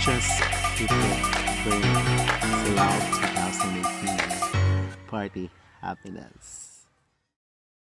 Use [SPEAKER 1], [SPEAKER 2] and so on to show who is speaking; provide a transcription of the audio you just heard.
[SPEAKER 1] just people with Slow 2018 party happiness.